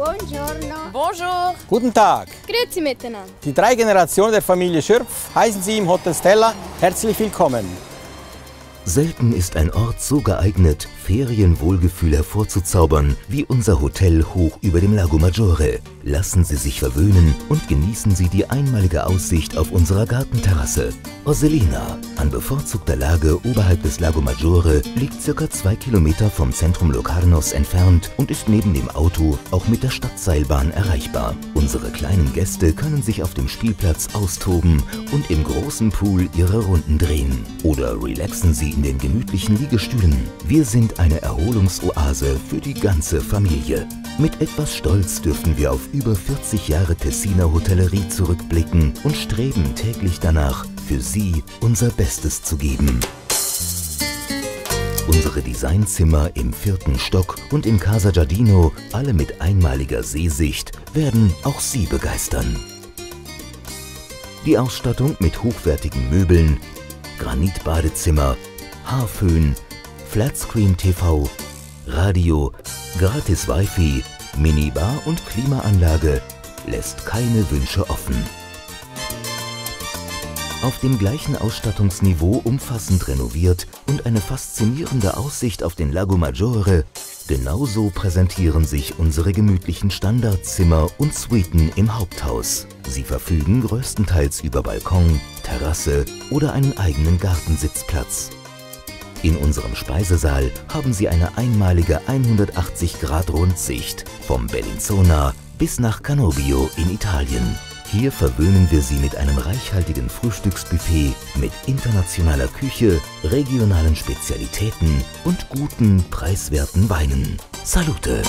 Buongiorno. Bonjour. Guten Tag. Grüezi miteinander. Die drei Generationen der Familie Schürpf heißen Sie im Hotel Stella herzlich willkommen. Selten ist ein Ort so geeignet, Ferienwohlgefühl hervorzuzaubern, wie unser Hotel hoch über dem Lago Maggiore. Lassen Sie sich verwöhnen und genießen Sie die einmalige Aussicht auf unserer Gartenterrasse. Orselina, an bevorzugter Lage oberhalb des Lago Maggiore, liegt circa zwei Kilometer vom Zentrum Locarnos entfernt und ist neben dem Auto auch mit der Stadtseilbahn erreichbar. Unsere kleinen Gäste können sich auf dem Spielplatz austoben und im großen Pool ihre Runden drehen. Oder relaxen Sie in den gemütlichen Liegestühlen. Wir sind eine Erholungsoase für die ganze Familie. Mit etwas Stolz dürfen wir auf über 40 Jahre Tessiner Hotellerie zurückblicken und streben täglich danach, für Sie unser Bestes zu geben. Unsere Designzimmer im vierten Stock und im Casa Giardino, alle mit einmaliger Seesicht, werden auch Sie begeistern. Die Ausstattung mit hochwertigen Möbeln, Granitbadezimmer, Haarföhn, Flatscreen TV, Radio, gratis Wi-Fi, Minibar und Klimaanlage lässt keine Wünsche offen. Auf dem gleichen Ausstattungsniveau umfassend renoviert und eine faszinierende Aussicht auf den Lago Maggiore, genauso präsentieren sich unsere gemütlichen Standardzimmer und Suiten im Haupthaus. Sie verfügen größtenteils über Balkon, Terrasse oder einen eigenen Gartensitzplatz. In unserem Speisesaal haben Sie eine einmalige 180-Grad-Rundsicht vom Bellinzona bis nach Cannobio in Italien. Hier verwöhnen wir Sie mit einem reichhaltigen Frühstücksbuffet mit internationaler Küche, regionalen Spezialitäten und guten, preiswerten Weinen. Salute!